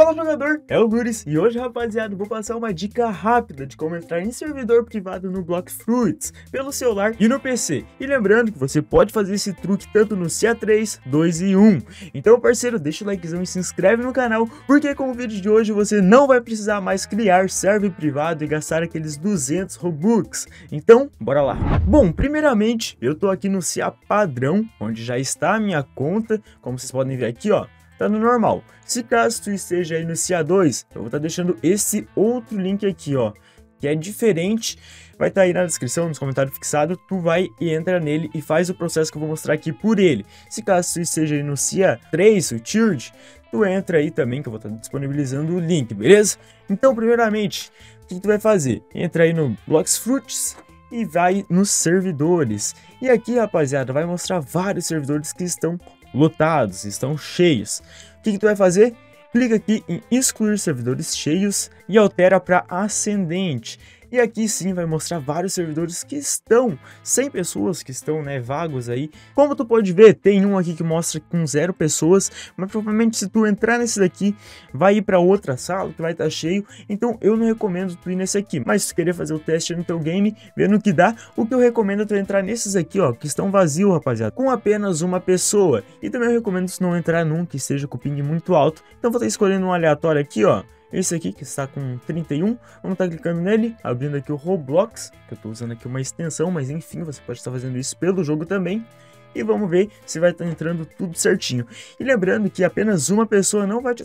Fala jogador, é o Luris e hoje rapaziada vou passar uma dica rápida de como entrar em servidor privado no Block Fruits pelo celular e no PC. E lembrando que você pode fazer esse truque tanto no CA3, 2 e 1. Então parceiro, deixa o likezão e se inscreve no canal porque com o vídeo de hoje você não vai precisar mais criar server privado e gastar aqueles 200 Robux. Então bora lá. Bom, primeiramente eu tô aqui no CA padrão, onde já está a minha conta, como vocês podem ver aqui ó tá no normal. Se caso tu esteja aí no CA2, eu vou estar tá deixando esse outro link aqui, ó, que é diferente, vai estar tá aí na descrição, nos comentários fixado, tu vai e entra nele e faz o processo que eu vou mostrar aqui por ele. Se caso tu esteja aí no CA3, o Tiered, tu entra aí também, que eu vou estar tá disponibilizando o link, beleza? Então, primeiramente, o que tu vai fazer? Entra aí no Blocks Fruits e vai nos servidores. E aqui, rapaziada, vai mostrar vários servidores que estão lotados, estão cheios. O que, que tu vai fazer? Clica aqui em excluir servidores cheios e altera para ascendente. E aqui sim vai mostrar vários servidores que estão, 100 pessoas que estão, né, vagos aí. Como tu pode ver, tem um aqui que mostra com zero pessoas, mas provavelmente se tu entrar nesse daqui, vai ir para outra sala que vai estar tá cheio. Então eu não recomendo tu ir nesse aqui, mas se tu querer fazer o teste no teu game, vendo o que dá, o que eu recomendo é tu entrar nesses aqui, ó, que estão vazios, rapaziada, com apenas uma pessoa. E também eu recomendo tu não entrar num que esteja com ping muito alto. Então vou estar escolhendo um aleatório aqui, ó. Esse aqui que está com 31, vamos estar clicando nele, abrindo aqui o Roblox, que eu estou usando aqui uma extensão, mas enfim, você pode estar fazendo isso pelo jogo também. E vamos ver se vai estar entrando tudo certinho. E lembrando que apenas uma pessoa não vai te,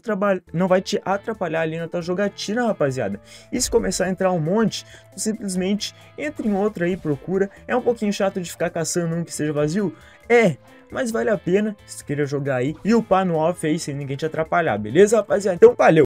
não vai te atrapalhar ali na tua jogatina, rapaziada. E se começar a entrar um monte, tu simplesmente entra em outro aí, procura. É um pouquinho chato de ficar caçando um que seja vazio? É, mas vale a pena se queira jogar aí e upar no off aí sem ninguém te atrapalhar, beleza, rapaziada? Então valeu!